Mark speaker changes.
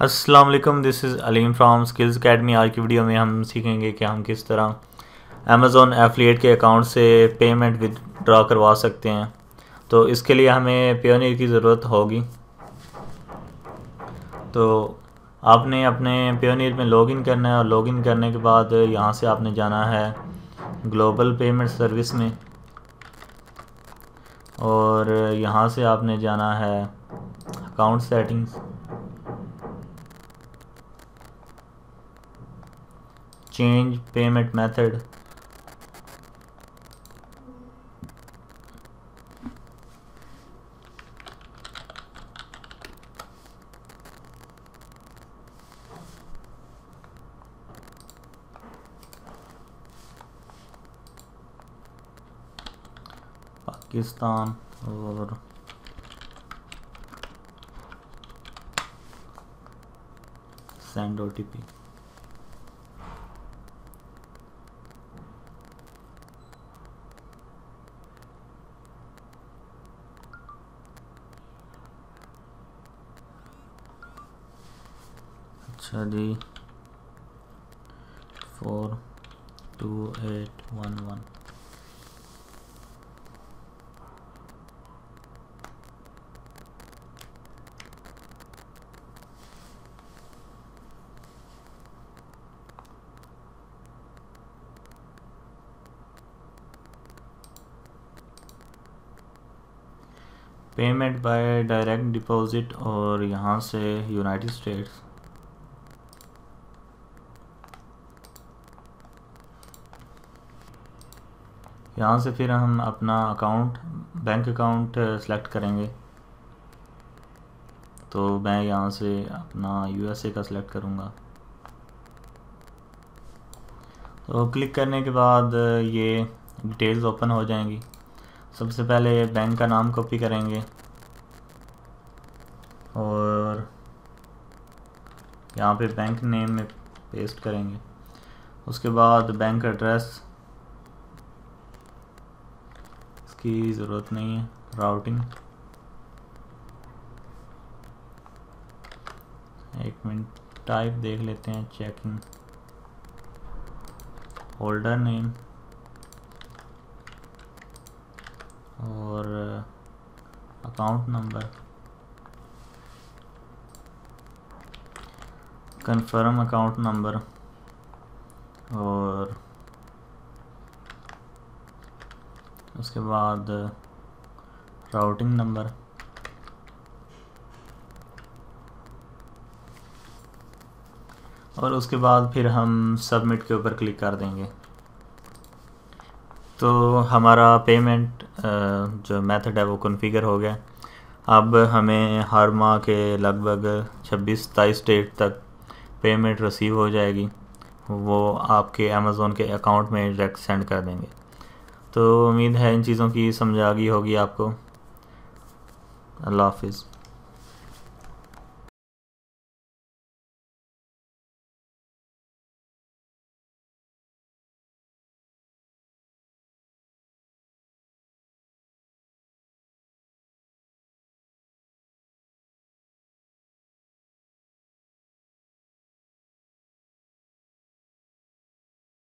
Speaker 1: अस्सलाम वालेकुम this is Aleem from skills academy आज की वीडियो में हम सीखेंगे कि हम किस तरह अमेज़ोन एफिलिएट के अकाउंट से पेमेंट विदड्रॉ करवा सकते हैं। तो इसके लिए हमें पेयोनियर की ज़रूरत होगी। तो आपने अपने पेयोनियर में लॉगिन करना है और लॉगिन करने के बाद यहाँ से आपने जाना है ग्लोबल पेमेंट सर्विस में। और यहाँ से आपने जाना है account settings change payment method. Pakistan or send OTP अच्छा जी four two eight one one payment by direct deposit और यहाँ से यूनाइटेड स्टेट्स यहाँ से फिर हम अपना अकाउंट बैंक अकाउंट सेलेक्ट करेंगे। तो मैं यहाँ से अपना यूएसए का सिलेक्ट करूँगा। तो क्लिक करने के बाद ये डिटेल्स ओपन हो जाएँगी। सबसे पहले बैंक का नाम कॉपी करेंगे। और यहाँ पे बैंक नेम में पेस्ट करेंगे। उसके बाद बैंक एड्रेस इसकी ज़रूरत नहीं है राउटिंग एक मिनट टाइप देख लेते हैं चेकिंग होल्डर नेम और account number confirm account number और उसके बाद राउटिंग नंबर और उसके बाद फिर हम सबमिट के ऊपर क्लिक कर देंगे। तो हमारा पेमेंट जो मेथड है वो कॉन्फ़िगर हो गया। अब हमें हर माह के लगभग 26 सताईस डेट तक पेमेंट रिसीव हो जाएगी। वो आपके अमेज़ोन के अकाउंट में डायरेक्ट सेंड कर देंगे। तो उम्मीद है इन चीज़ों की समझ आ गई होगी आपको। अल्लाह हाफिज़।